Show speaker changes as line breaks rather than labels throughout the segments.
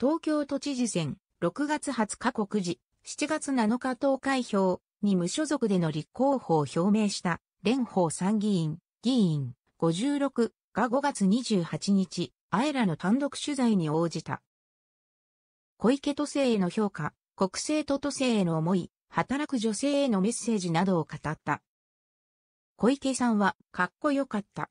東京都知事選、6月20日告示、7月7日投開票に無所属での立候補を表明した蓮舫参議院議員56が5月28日、あえらの単独取材に応じた。小池都政への評価、国政と都政への思い、働く女性へのメッセージなどを語った。小池さんは、かっこよかった。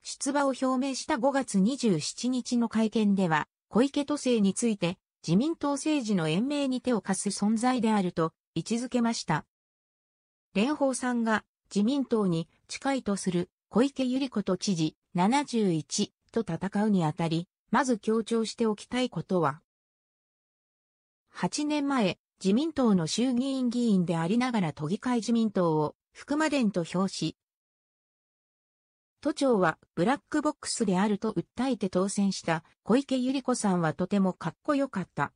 出馬を表明した5月27日の会見では、小池都政について、自民党政治の延命に手を貸す存在であると位置づけました。蓮舫さんが自民党に近いとする小池百合子都知事71と戦うにあたり、まず強調しておきたいことは、8年前、自民党の衆議院議員でありながら都議会自民党を福間伝と表し、都庁はブラックボックスであると訴えて当選した小池百合子さんはとてもかっこよかった。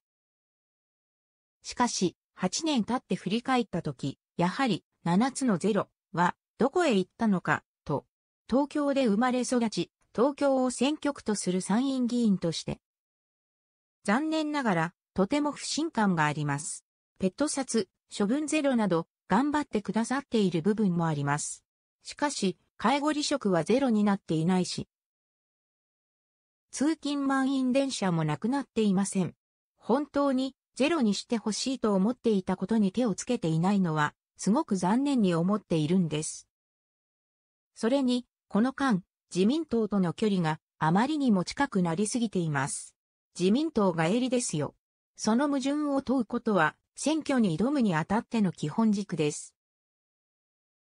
しかし、8年経って振り返った時、やはり7つのゼロはどこへ行ったのかと、東京で生まれ育ち、東京を選挙区とする参院議員として、残念ながらとても不信感があります。ペット札、処分ゼロなど、頑張ってくださっている部分もあります。しかし、介護離職はゼロになっていないし、通勤満員電車もなくなっていません。本当にゼロにしてほしいと思っていたことに手をつけていないのは、すごく残念に思っているんです。それに、この間、自民党との距離があまりにも近くなりすぎています。自民党が襟ですよ。その矛盾を問うことは、選挙に挑むにあたっての基本軸です。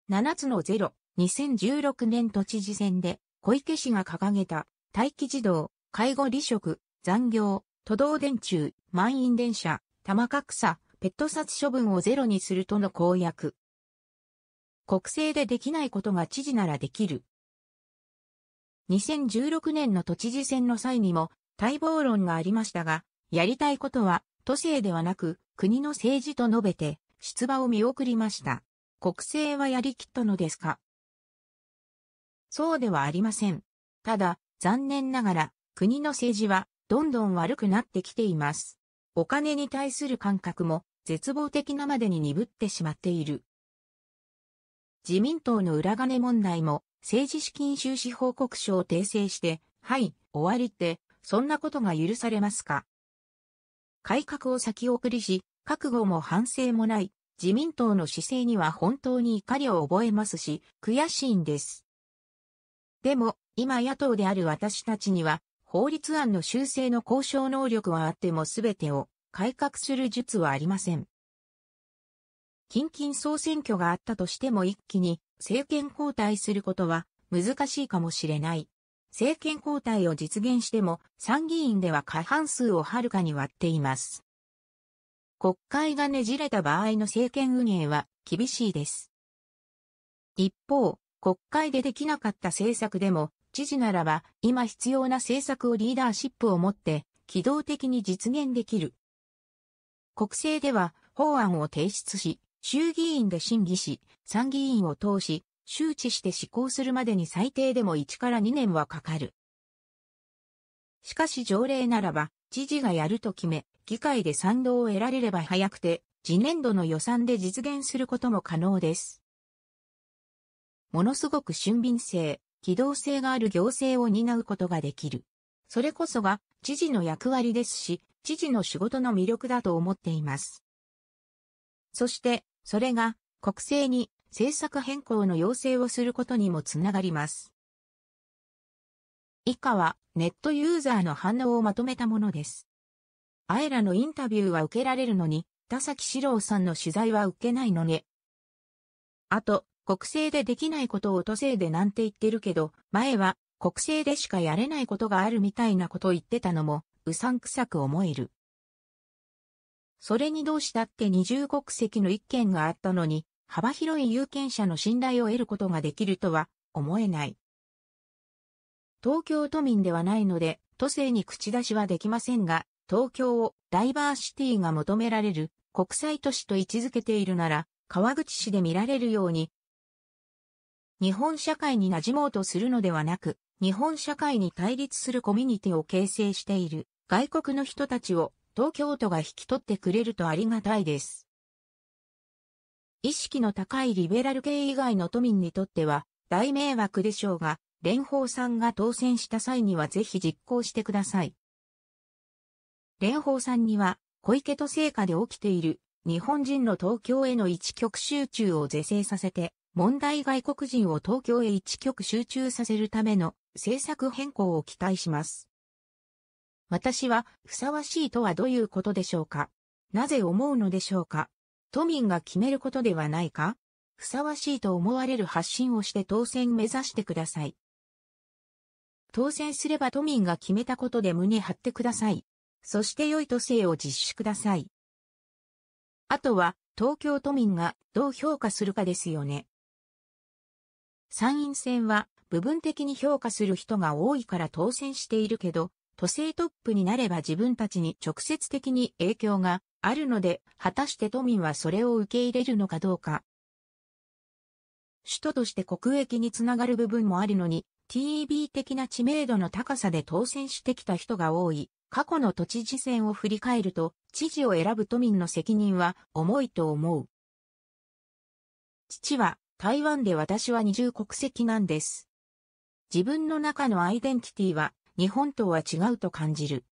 7つのゼロ、2016年都知事選で小池氏が掲げた待機児童、介護離職、残業、都道電柱、満員電車、玉格差、ペット殺処分をゼロにするとの公約。国政でできないことが知事ならできる。2016年の都知事選の際にも待望論がありましたが、やりたいことは都政ではなく国の政治と述べて出馬を見送りました。国政はやりきったのですか？そうではありません。ただ、残念ながら国の政治はどんどん悪くなってきています。お金に対する感覚も絶望的なまでに鈍ってしまっている。自民党の裏金問題も政治資金収支報告書を訂正して、はい、終わりって、そんなことが許されますか改革を先送りし、覚悟も反省もない自民党の姿勢には本当に怒りを覚えますし、悔しいんです。でも、今野党である私たちには、法律案の修正の交渉能力はあっても全てを改革する術はありません。近々総選挙があったとしても一気に政権交代することは難しいかもしれない。政権交代を実現しても参議院では過半数をはるかに割っています。国会がねじれた場合の政権運営は厳しいです。一方、国会でできなかった政策でも、知事ならば今必要な政策をリーダーシップを持って機動的に実現できる。国政では法案を提出し、衆議院で審議し、参議院を通し、周知して施行するまでに最低でも1から2年はかかる。しかし条例ならば、知事がやると決め、議会で賛同を得られれば早くて、次年度の予算で実現することも可能です。ものすごく俊敏性、機動性がある行政を担うことができる。それこそが知事の役割ですし、知事の仕事の魅力だと思っています。そして、それが国政に政策変更の要請をすることにもつながります。以下はネットユーザーの反応をまとめたものです。あえらのインタビューは受けられるのに、田崎史郎さんの取材は受けないのね。あと、国政でできないことを都政でなんて言ってるけど、前は国政でしかやれないことがあるみたいなこと言ってたのも、うさんくさく思える。それにどうしたって二重国籍の一件があったのに、幅広い有権者の信頼を得ることができるとは思えない。東京都民ではないので、都政に口出しはできませんが、東京をダイバーシティが求められる国際都市と位置づけているなら、川口市で見られるように、日本社会に馴染もうとするのではなく、日本社会に対立するコミュニティを形成している外国の人たちを東京都が引き取ってくれるとありがたいです。意識の高いリベラル系以外の都民にとっては大迷惑でしょうが、蓮舫さんが当選した際にはぜひ実行してください。蓮舫さんには小池都政下で起きている日本人の東京への一極集中を是正させて、問題外国人を東京へ一極集中させるための政策変更を期待します。私はふさわしいとはどういうことでしょうか？なぜ思うのでしょうか？都民が決めることではないか？ふさわしいと思われる発信をして当選目指してください。当選すれば都民が決めたことで胸張ってください。そして良い都政を実施ください。あとは東京都民がどう評価するかですよね。参院選は部分的に評価する人が多いから当選しているけど、都政トップになれば自分たちに直接的に影響があるので、果たして都民はそれを受け入れるのかどうか。首都として国益につながる部分もあるのに、TEB 的な知名度の高さで当選してきた人が多い。過去の都知事選を振り返ると、知事を選ぶ都民の責任は重いと思う。父は台湾で私は二重国籍なんです。自分の中のアイデンティティは日本とは違うと感じる。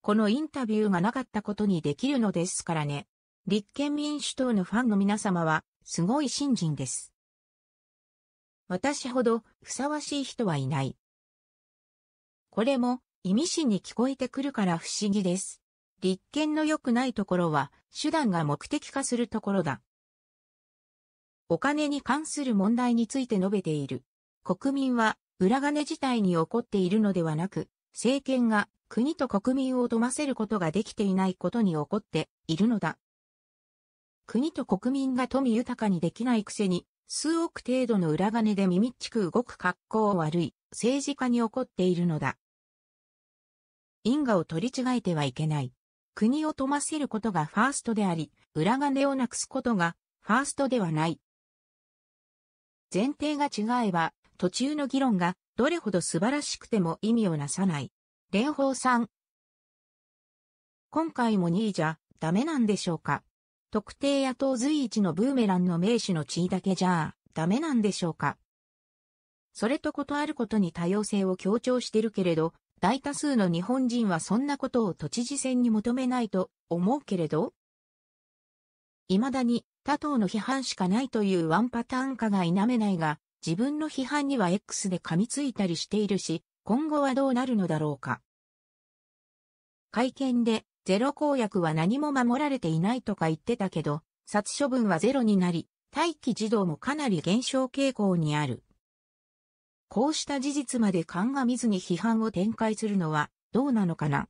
このインタビューがなかったことにできるのですからね。立憲民主党のファンの皆様は、すごい新人です。私ほどふさわしい人はいない。これも意味深に聞こえてくるから不思議です。立憲の良くないところは、手段が目的化するところだ。お金に関する問題について述べている。国民は裏金自体に起こっているのではなく、政権が国と国民を富ませることができていないことに起こっているのだ。国と国民が富豊かにできないくせに、数億程度の裏金で耳っちく動く格好悪い政治家に起こっているのだ。因果を取り違えてはいけない。国を富ませることがファーストであり、裏金をなくすことがファーストではない。前提が違えば、途中の議論がどれほど素晴らしくても意味をなさない。蓮舫さん。今回も2位じゃダメなんでしょうか？特定野党随一のブーメランの名手の地位だけじゃダメなんでしょうか？それとことあることに多様性を強調してるけれど、大多数の日本人はそんなことを都知事選に求めないと思うけれど？未だに他党の批判しかないというワンパターン化が否めないが、自分の批判には X で噛みついたりしているし、今後はどうなるのだろうか。会見で、ゼロ公約は何も守られていないとか言ってたけど、殺処分はゼロになり、待機児童もかなり減少傾向にある。こうした事実まで鑑みずに批判を展開するのはどうなのかな。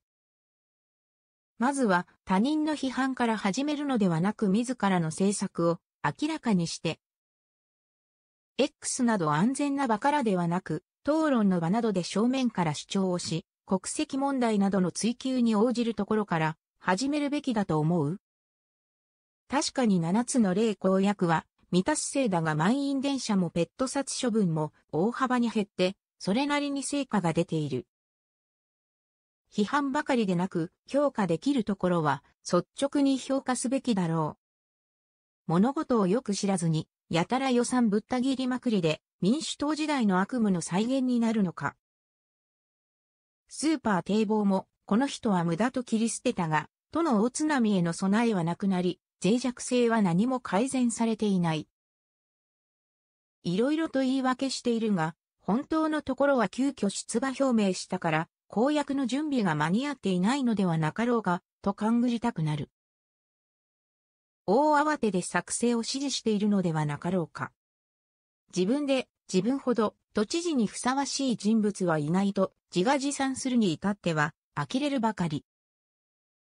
まずは他人の批判から始めるのではなく自らの政策を明らかにして X など安全な場からではなく、討論の場などで正面から主張をし、国籍問題などの追及に応じるところから始めるべきだと思う確かに7つの例公約は未達成だが満員電車もペット殺処分も大幅に減って、それなりに成果が出ている。批判ばかりでなく評価できるところは率直に評価すべきだろう。物事をよく知らずにやたら予算ぶった切りまくりで民主党時代の悪夢の再現になるのか。スーパー堤防もこの人は無駄と切り捨てたが、都の大津波への備えはなくなり、脆弱性は何も改善されていない。いろいろと言い訳しているが、本当のところは急遽出馬表明したから、公約の準備が間に合っていないのではなかろうか、と勘ぐりたくなる。大慌てで作成を指示しているのではなかろうか。自分で自分ほど都知事にふさわしい人物はいないと自画自賛するに至っては呆れるばかり。